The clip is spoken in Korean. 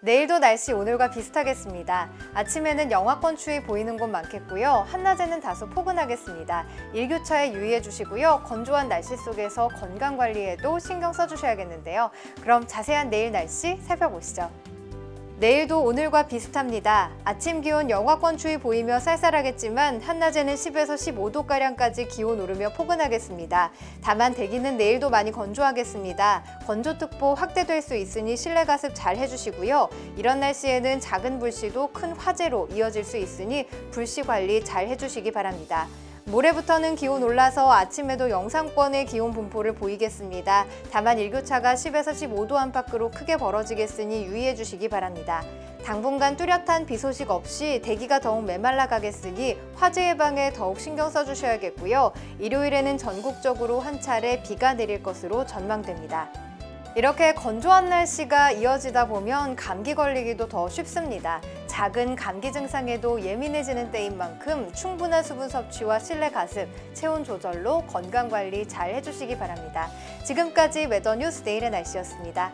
내일도 날씨 오늘과 비슷하겠습니다. 아침에는 영하권 추위 보이는 곳 많겠고요. 한낮에는 다소 포근하겠습니다. 일교차에 유의해 주시고요. 건조한 날씨 속에서 건강 관리에도 신경 써주셔야겠는데요. 그럼 자세한 내일 날씨 살펴보시죠. 내일도 오늘과 비슷합니다. 아침 기온 영하권 추위 보이며 쌀쌀하겠지만 한낮에는 10에서 15도가량까지 기온 오르며 포근하겠습니다. 다만 대기는 내일도 많이 건조하겠습니다. 건조특보 확대될 수 있으니 실내 가습 잘 해주시고요. 이런 날씨에는 작은 불씨도 큰 화재로 이어질 수 있으니 불씨 관리 잘 해주시기 바랍니다. 모레부터는 기온 올라서 아침에도 영상권의 기온 분포를 보이겠습니다. 다만 일교차가 10에서 15도 안팎으로 크게 벌어지겠으니 유의해 주시기 바랍니다. 당분간 뚜렷한 비 소식 없이 대기가 더욱 메말라 가겠으니 화재 예방에 더욱 신경 써주셔야겠고요. 일요일에는 전국적으로 한 차례 비가 내릴 것으로 전망됩니다. 이렇게 건조한 날씨가 이어지다 보면 감기 걸리기도 더 쉽습니다. 작은 감기 증상에도 예민해지는 때인 만큼 충분한 수분 섭취와 실내 가습, 체온 조절로 건강 관리 잘 해주시기 바랍니다. 지금까지 웨더 뉴스 내일의 날씨였습니다.